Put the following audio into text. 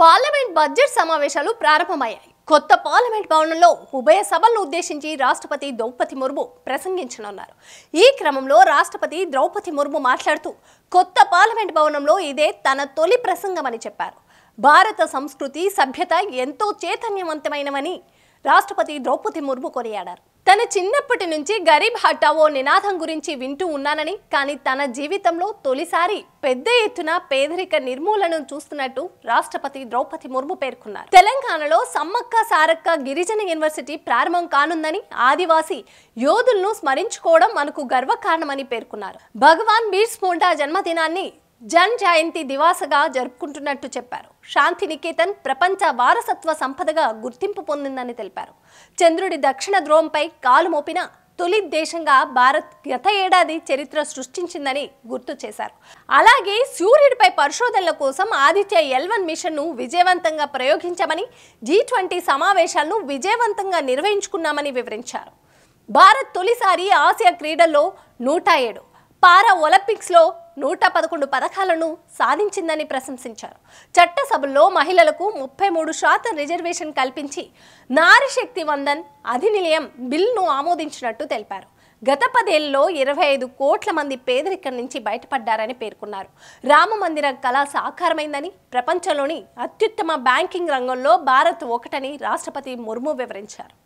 Parliament budget సమావేశాలు ప్రారంభమయ్యాయి. కొత్త పార్లమెంట్ భవనంలో ఉభయ సభలను ఉద్దేశించి రాష్ట్రపతి ద్రౌపది ముర్ము ప్రసంగించనున్నారు. ఈ క్రమంలో రాష్ట్రపతి ద్రౌపది ముర్ము మాట్లాడుతూ కొత్త పార్లమెంట్ భవనంలో ఇదే తన తొలి ప్రసంగమని చెప్పారు. భారత సంస్కృతి సభ్యత ఎంతో చైతన్యవంతమైనవని రాష్ట్రపతి ద్రౌపది ముర్ము కొనియాడారు. తన చిన్నప్పటి నుంచి గరీబ్ హఠావో నినాదం గురించి వింటూ ఉన్నానని కానీ తన జీవితంలో తొలిసారి పెద్ద ఎత్తున పేదరిక నిర్మూలనను చూస్తున్నట్టు రాష్ట్రపతి ద్రౌపది ముర్ము పేర్కొన్నారు. తెలంగాణలో సమ్మక్క సారక్క గిరిజన యూనివర్సిటీ ప్రారంభం కానుందని ఆదివాసి యోధులను స్మరించుకోవడం మనకు గర్వకారణమని పేర్కొన్నారు. భగవాన్ బీర్స్ ముండా జన్మదినాన్ని జన్ జయంతి దివాసగా జరుపుకుంటున్నట్టు చెప్పారు. శాంతి నికేతన్ ప్రపంచ వారసత్వ సంపదగా గుర్తింపు పొందిందని తెలిపారు. చంద్రుడి దక్షిణ ధ్రువంపై కాలు మోపిన తొలి దేశంగా భారత్ గత ఏడాది చరిత్ర సృష్టించిందని గుర్తు చేశారు. అలాగే సూర్యుడిపై పరిశోధనల కోసం ఆదిత్య ఎల్వన్ మిషన్ను విజయవంతంగా ప్రయోగించామని జీ ట్వంటీ సమావేశాలను విజయవంతంగా నిర్వహించుకున్నామని వివరించారు. భారత్ తొలిసారి ఆసియా క్రీడల్లో నూట ఏడు పారా ఒలింపిక్స్లో నూట పదకొండు పథకాలను సాధించిందని ప్రశంసించారు. చట్టసభల్లో మహిళలకు ముప్పై మూడు శాతం రిజర్వేషన్ కల్పించి నారీశక్తి వందన్ అధినిలయం బిల్ను ఆమోదించినట్టు తెలిపారు. గత పదేళ్ళలో ఇరవై ఐదు కోట్ల మంది పేదరికం నుంచి బయటపడ్డారని పేర్కొన్నారు. రామ మందిర కళ సాకారమైందని ప్రపంచంలోని అత్యుత్తమ బ్యాంకింగ్ రంగంలో భారత్ ఒకటని రాష్ట్రపతి ముర్ము వివరించారు.